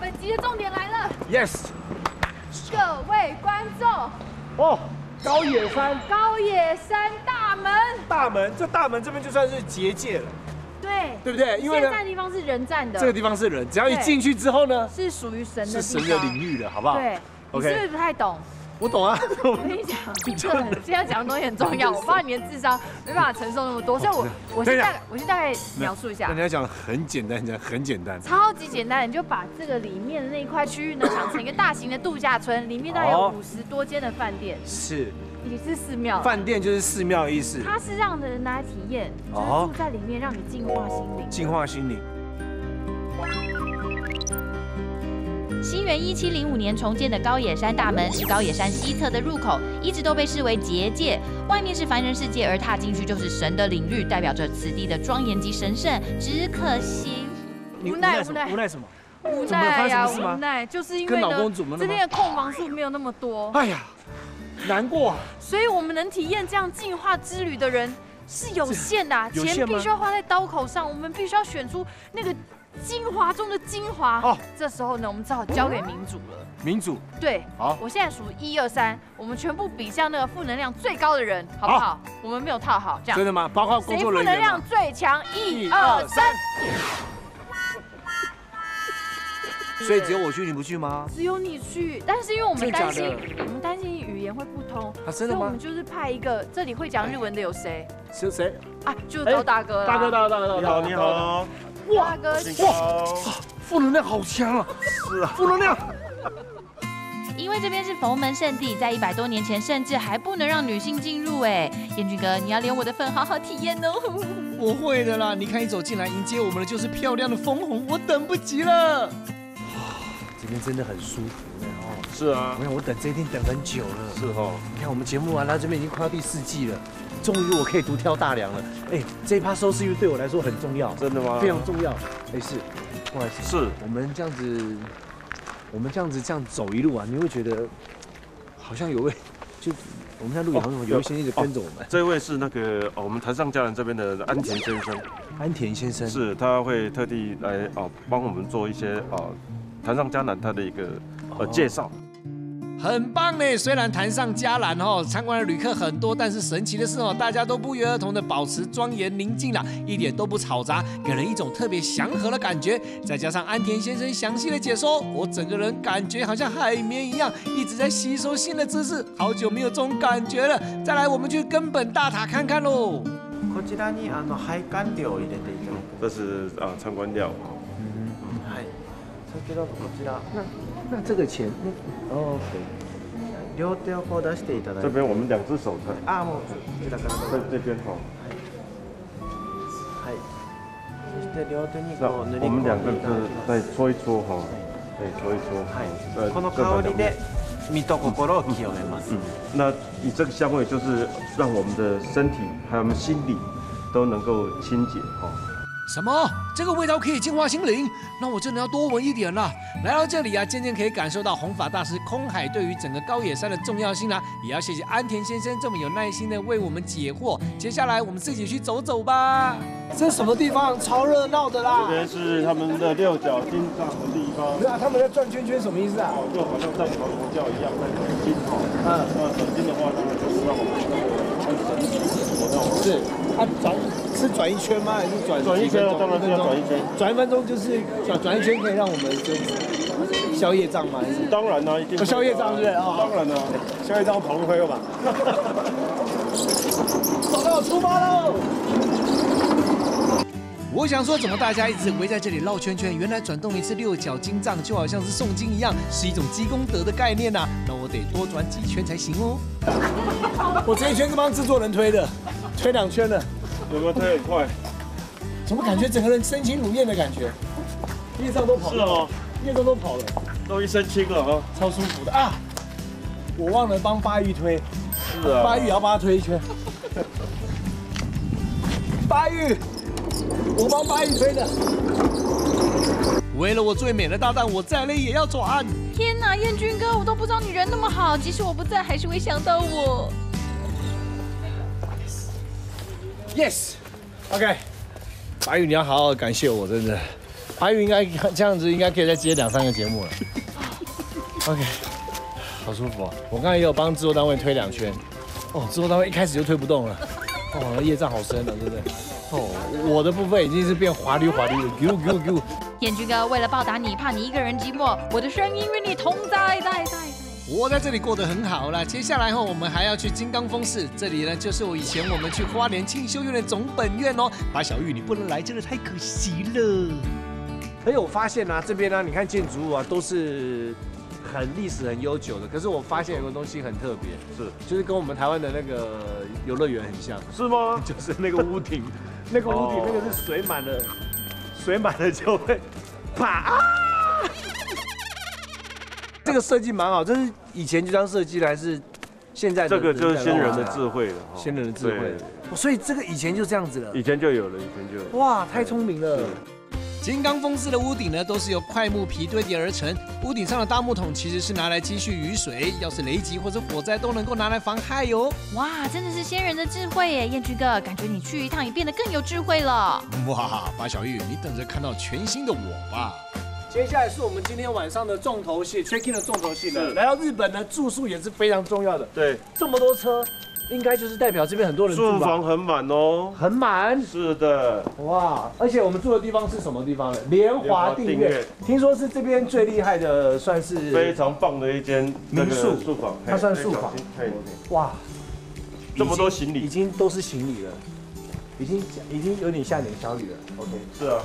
本集的重点来了，yes，各位观众，哦，高野山。高野山大门，大门，这大门这边就算是结界了，对，对不对？因为呢现在，地方是人站的，这个地方是人，只要一进去之后呢，是属于神的是神的领域的，好不好？对，你 OK 是不是不太懂？我懂啊，我跟你讲，这个很现在讲的东西很重要，我怕你的智商没办法承受那么多，所以我我先大概我先大概描述一下人。家讲很简单，讲很简单，超级简单，你就把这个里面的那一块区域呢想成一个大型的度假村，里面大概有哦五十多间的饭店，是也是寺庙。饭店就是寺庙的意思，它是让人来体验，就是哦住在里面，让你净化心灵。净化心灵。西元一七零五年重建的高野山大门是高野山西侧的入口，一直都被视为结界，外面是凡人世界，而踏进去就是神的领域，代表着此地的庄严及神圣。只可惜，你无奈？无奈无奈什么？无奈呀，生什么事吗无奈，就是因为跟老呢这边的空房数没有那么多，哎呀，难过啊！所以我们能体验这样进化之旅的人是有限的、啊，钱必须要花在刀口上，我们必须要选出那个精华中的精华。哦这时候呢，我们只好交给民主了。民主，对，好我现在数一二三，我们全部比向那个负能量最高的人，好不好？我们没有套好，这样。真的吗？包括工谁负能量作人员吗？最强？一二三，所以只有我去，你不去吗？只有你去。但是因为我们担心，我们担心语言会不通，啊，真的吗所以我们？就是派一个这里会讲日文的有谁是谁？啊？就是周大哥啦大哥，大哥，大哥，你好，你。好，大哥，新高，负能量好强啊！是啊，负能量。因为这边是佛门圣地，在一百多年前甚至还不能让女性进入。哎，燕君哥，你要连我的份好好体验哦。我会的啦！你看，一走进来迎接我们的就是漂亮的枫红，我等不及了。这边真的很舒服呢哦。是啊我，想我等这一天等很久了。是哦，你看我们节目完了，这边已经快要第四季了，终于我可以独挑大梁了。哎，这一趴收视率对我来说很重要，真的吗？非常重要。没事，不好意思，是，我们这样子，我们这样子这样走一路啊，你会觉得好像有位，就我们在路上好像有位先生一直跟着我们。这位是那个哦我们台上家人这边的安田先生，安田先生，是他会特地来哦帮我们做一些哦台上迦南他的一个呃介绍。很棒呢！虽然谈上加兰哦，参观的旅客很多，但是神奇的是哦，大家都不约而同的保持庄严宁静啦，一点都不吵杂，给人一种特别祥和的感觉。再加上安田先生详细的解说，我整个人感觉好像海绵一样，一直在吸收新的知识。好久没有这种感觉了。再来，我们去根本大塔看看喽。こちらにあの配管料を入れていただく。这是啊参观料，はい。先ほどこちら 那这个钱，那哦，両手をこう出していただいて。这边我们两只手在あもうこちらからどう在ぞ。这边哈，はい。そして両手に那こう塗り我们两个込んでいただき是ます。再搓一搓哈，对，搓一搓，はい。この香りで身と心を清めます。嗯，那以这个香味就是让我们的身体还有我们心理都能够清洁哈。 什么？这个味道可以净化心灵？那我真的要多闻一点了。来到这里啊，渐渐可以感受到弘法大师空海对于整个高野山的重要性啦、也要谢谢安田先生这么有耐心的为我们解惑。接下来我们自己去走走吧。这是什么地方？超热闹的啦这！边是他们的六角金藏的地方不，是啊，他们在转圈圈什么意思啊？哦，就好像在传佛教一样，在转经哈。嗯，那转经的话，当然就是让我们很神奇的活动。是，他转是转一圈吗？还是转转一圈当然是要转一圈。转一分钟就是转转一圈可以让我们就消夜障吗？还是当然啦，一定有宵夜账是不是哦当然啦。消业障跑路会吧？走到出发喽！我想说，怎么大家一直围在这里绕圈圈？原来转动一次六角金杖就好像是诵经一样，是一种积功德的概念呐、那我得多转几圈才行哦。我这一圈是帮制作人推的，推两圈了，有没有推很快？怎么感觉整个人身轻如燕的感觉？业障都跑了，是哦，业障都跑了，都一身轻了哈。超舒服的啊！我忘了帮八玉推，是啊。八玉也要帮他推一圈。八玉，我帮八玉推的。为了我最美的搭档，我再累也要转。天哪，彦君哥，我都不知道你人那么好，即使我不在，还是会想到我。Yes，OK，、白宇你要好好感谢我，真的。白宇应该这样子，应该可以再接两三个节目了。OK，好舒服哦。我刚才也有帮制作单位推两圈，哦，制作单位一开始就推不动了，哦，业障好深了，对不对？哦，我的部分已经是变滑溜滑溜的，go go go。彦居哥为了报答你，怕你一个人寂寞，我的声音与你同在，在在在。我在这里过得很好啦。接下来后，我们还要去金刚峰寺，这里呢就是我以前我们去花莲清修院的总本院哦。白小玉，你不能来，真的太可惜了。而且我发现啊，这边呢，你看建筑物啊，都是很历史很悠久的。可是我发现有个东西很特别，是就是跟我们台湾的那个游乐园很像，是吗？就是那个屋顶，那个屋顶那个是水满了，水满了就会啪啊！这个设计蛮好，这是以前就这样设计的，还是现在的这个就是先人的智慧了，哦先人的智慧所以这个以前就这样子了。以前就有了，以前就有。哇，太聪明了！金刚峰寺的屋顶呢，都是由块木皮堆叠而成。屋顶上的大木桶其实是拿来积蓄雨水，要是雷击或者火灾都能够拿来防害哟。哇，真的是先人的智慧耶！燕居哥，感觉你去一趟也变得更有智慧了。哇，八小玉，你等着看到全新的我吧。接下来是我们今天晚上的重头戏，check in 的重头戏了。来到日本呢，住宿也是非常重要的。对，这么多车，应该就是代表这边很多人住？住房很满哦。很满，是的，哇！而且我们住的地方是什么地方呢？莲华定院莲华定院，听说是这边最厉害的，算是非常棒的一间民宿宿房，它算宿房哇，这么多行李已经都是行李了，已经已经有点下点小雨了。OK，是啊，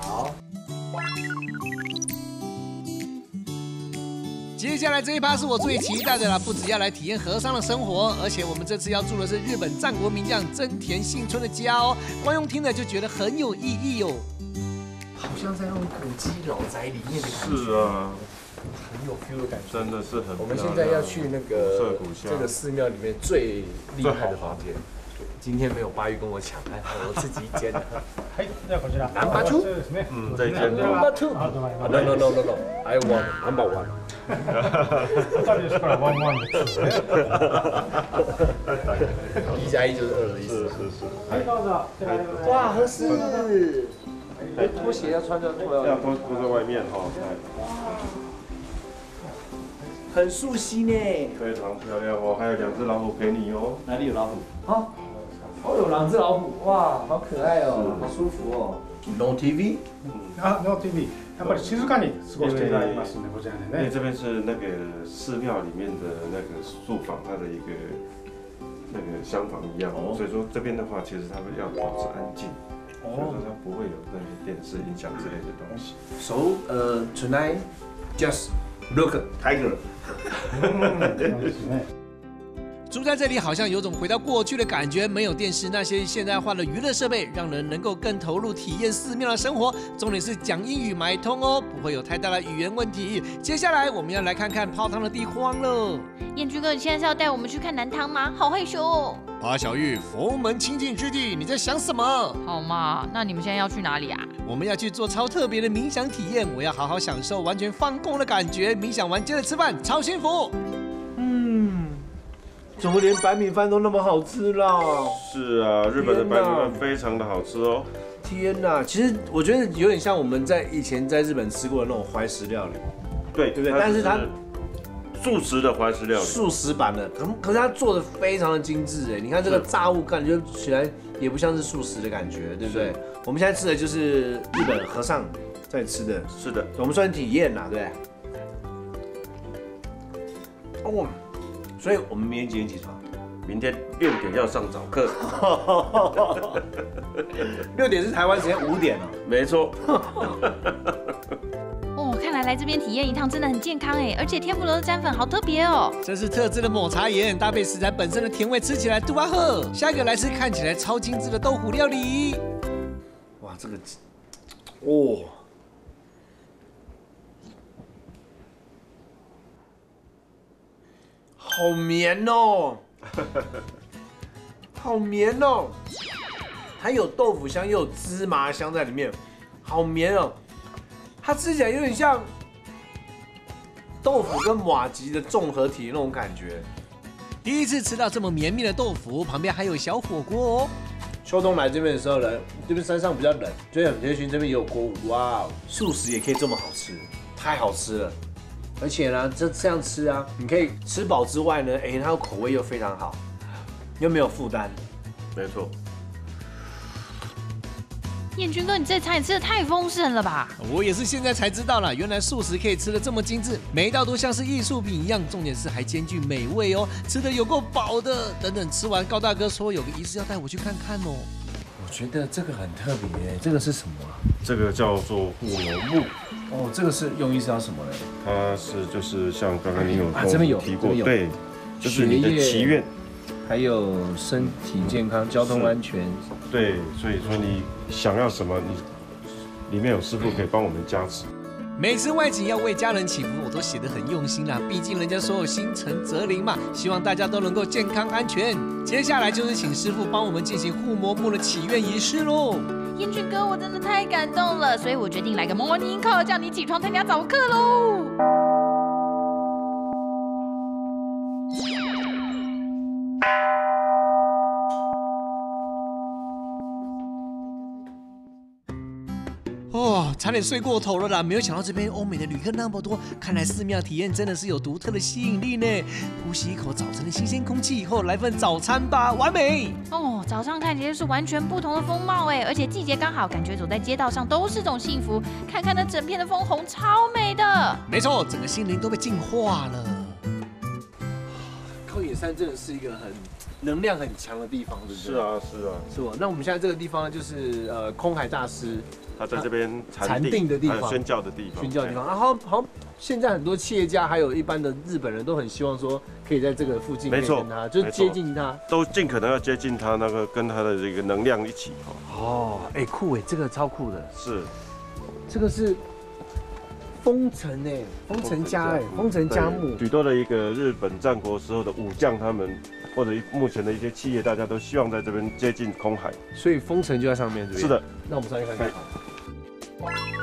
好。接下来这一趴是我最期待的啦，不只要来体验和尚的生活，而且我们这次要住的是日本战国名将真田幸村的家哦。光用听了就觉得很有意义哦。好像在那种古迹老宅里面的感觉，是啊，很有 feel 的感觉。真的是很。我们现在要去那个这个寺庙里面最厉害的房间。今天没有巴渝跟我抢，哎，我自己煎的。嗨，Number two。嗯，再见。Number two。No no no no no，I want number one。哈哈哈哈哈。到底是 one one？哈哈哈哈哈。一加一就是二的意思。是是是。哎，哇，合适。拖鞋要穿着，要拖拖在外面哈。哇。很素心呢。非常漂亮哦，还有两只老虎陪你哦。哪里有老虎？啊。哦，有两只老虎，哇，好可爱哦，好舒服哦。No TV。あ、ノー TV。やっぱり静かに過ごしていただきますんで、こちらでね。因为这边是那个寺庙里面的那个宿房，它的一个那个厢房一样，哦所以说这边的话，其实它们要保持安静，所以说哦它不会有那些电视影响之类的东西。 So, uh, tonight, just look tiger. そうですね。住在这里好像有种回到过去的感觉，没有电视那些现代化的娱乐设备，让人能够更投入体验寺庙的生活。重点是讲英语买通哦，不会有太大的语言问题。接下来我们要来看看泡汤的地方喽。彦居哥，你现在是要带我们去看南汤吗？好害羞哦。八小玉，佛门清净之地，你在想什么？好嘛，那你们现在要去哪里啊？我们要去做超特别的冥想体验，我要好好享受完全放空的感觉。冥想完接着吃饭，超幸福。 嗯，怎么连白米饭都那么好吃啦？是啊，日本的白米饭非常的好吃哦。天哪！其实我觉得有点像我们在以前在日本吃过的那种怀石料理，对对不对但是它素食的怀石料理，素食版的，可可是它做的非常的精致哎，你看这个炸物感觉起来也不像是素食的感觉，对不对？我们现在吃的就是日本和尚在吃的，是的，我们算体验啦，对不对？哦，所以我们明天几点起床？明天六点要上早课，六点是台湾时间五点哦。没错。哦，看来来这边体验一趟真的很健康哎，而且天妇罗的沾粉好特别哦。这是特制的抹茶盐，搭配食材本身的甜味，吃起来嘟啊呵。下一个来吃看起来超精致的豆腐料理。哇，这个，哦，好绵哦，好绵哦，还有豆腐香，又有芝麻香在里面，好绵哦。它吃起来有点像豆腐跟马吉的综合体那种感觉。第一次吃到这么绵密的豆腐，旁边还有小火锅哦。秋冬来这边的时候呢，这边山上比较冷，所以很贴心，这边也有锅物。哇，素食也可以这么好吃，太好吃了。而且呢，这这样吃啊，你可以吃饱之外呢，哎，它的口味又非常好，又没有负担。没错。彦军哥，你这餐也吃的太丰盛了吧？我也是现在才知道了，原来素食可以吃的这么精致，每一道都像是艺术品一样。重点是还兼具美味哦，吃的有够饱的。等等吃完，高大哥说有个仪式要带我去看看哦。我觉得这个很特别，这个是什么啊？这个叫做护魔木，哦，这个是用意是要什么呢？它是就是像刚刚你有啊这边有提过有对，就是你的祈愿，还有身体健康、交通安全。对，所以说你想要什么，你里面有师傅可以帮我们加持。每次外景要为家人祈福，我都写得很用心啦。毕竟人家说有心诚则灵嘛，希望大家都能够健康安全。接下来就是请师傅帮我们进行护魔木的祈愿仪式喽。彦俊哥，我真的太感动了，所以我决定来个 morning call，叫你起床参加早课喽。差点睡过头了啦！没有想到这边欧美的旅客那么多，看来寺庙体验真的是有独特的吸引力呢。呼吸一口早晨的新鲜空气以后，来份早餐吧，完美。哦，早上看起来是完全不同的风貌哎，而且季节刚好，感觉走在街道上都是种幸福。看看那整片的枫红，超美的。没错，整个心灵都被净化了。高野山真的是一个很能量很强的地方，是不是？是，啊，是啊，是吧？那我们现在这个地方，就是呃空海大师他在这边禅禅定的地方宣教的地方，宣教的地方。然后好像现在很多企业家还有一般的日本人都很希望说，可以在这个附近没错跟他，就是接近他。都尽可能要接近他那个跟他的这个能量一起哦。哦，哎酷哎，这个超酷的，是这个是丰臣哎，丰臣家哎，丰臣家木对。许多的一个日本战国时候的武将，他们或者目前的一些企业，大家都希望在这边接近空海。所以丰臣就在上面，对不对？是。的，那我们上去看看。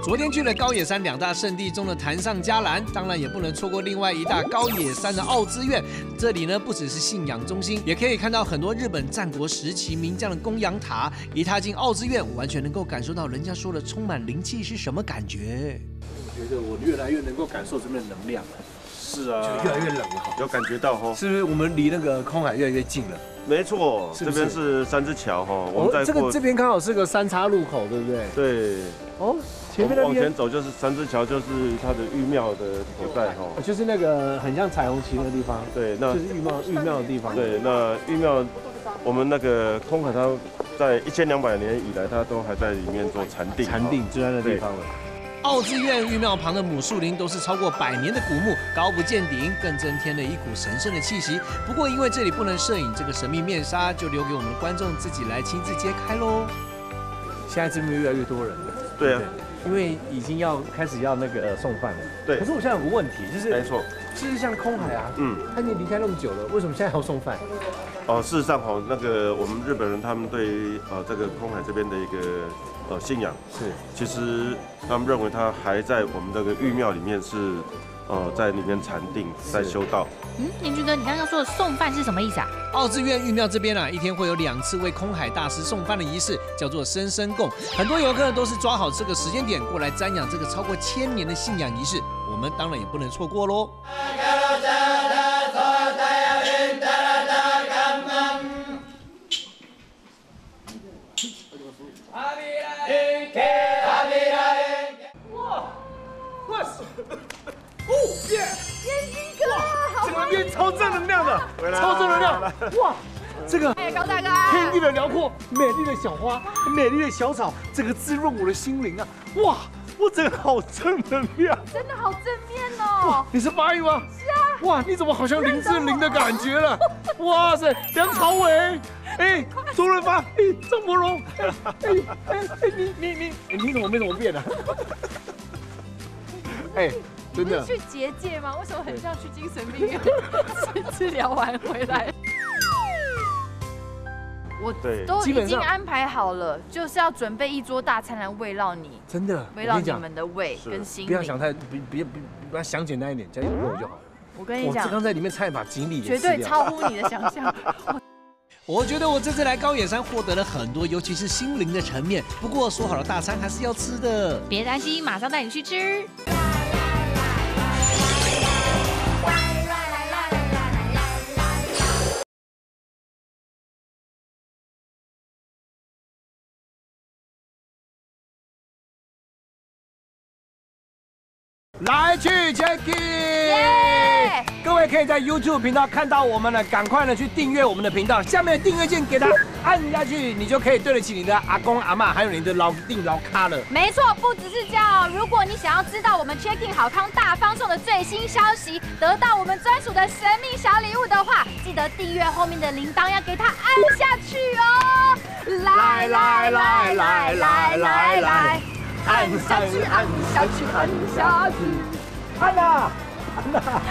昨天去了高野山两大圣地中的坛上伽蓝，当然也不能错过另外一大高野山的奥之院。这里呢不只是信仰中心，也可以看到很多日本战国时期名将的供养塔。一踏进奥之院，完全能够感受到人家说的充满灵气是什么感觉。我觉得我越来越能够感受这边的能量了，是啊就越来越冷了。有感觉到哈。是不是我们离那个空海越来越近了？没错，这边是三只桥哈，我们再过这个这边刚好是个三叉路口，对不对？对，哦，前面那边往前走就是三只桥，就是它的玉庙的所在哈。哦就是那个很像彩虹旗那个地方，对，那就是玉庙玉庙的地方。对，那玉庙，我们那个空海它在一千两百年以来，它都还在里面做禅定。禅定就在那地方了。奥之院玉庙旁的母树林都是超过百年的古木，高不见顶，更增添了一股神圣的气息。不过因为这里不能摄影，这个神秘面纱就留给我们的观众自己来亲自揭开喽。现在这边越来越多人了，对啊，因为已经要开始要那个呃送饭了。对可是我现在有个问题，就是没错。就是像空海啊，嗯，他已经离开那么久了，为什么现在还要送饭？哦，事实上哈，那个我们日本人他们对呃这个空海这边的一个呃信仰，是其实他们认为他还在我们这个玉庙里面是呃在里面禅定，在修道。嗯，彦军哥，你刚刚说的送饭是什么意思啊？奥志院玉庙这边啊，一天会有两次为空海大师送饭的仪式，叫做生生供。很多游客都是抓好这个时间点过来瞻仰这个超过千年的信仰仪式，我们当然也不能错过喽。天地的辽阔，美丽的小花，美丽的小草，这个滋润我的心灵啊！哇，我真的好正能量！真的好正面哦。你是八一吗？是啊。哇，你怎么好像林志玲的感觉了？哇塞，梁朝伟，哎，周润发，哎，张国荣，哎哎哎哎，你你你，哎你怎么没怎么变啊？哎，真的。去结界吗？为什么很像去精神病院治治疗完回来？我对都已经安排好了，就是要准备一桌大餐来慰劳你，真的，慰劳你们的胃跟心灵。不要想太，别别别，不要想简单一点，加点肉就好了。我跟你讲我这，刚在里面差点把锦鲤给绝对超乎你的想象。我觉得我这次来高野山获得了很多，尤其是心灵的层面。不过说好了，大餐还是要吃的。别担心，马上带你去吃。来去 Jackie，各位可以在 YouTube 频道看到我们了，赶快呢去订阅我们的频道，下面的订阅键给它按下去，你就可以对得起你的阿公阿妈，还有你的老定老咖了。没错，不只是这样哦。如果你想要知道我们 Checking 好康大方送的最新消息，得到我们专属的神秘小礼物的话，记得订阅后面的铃铛，要给它按下去哦。来来来来来来来，按下去，按下去，按下去，按呐，按呐。